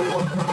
Oh, my God.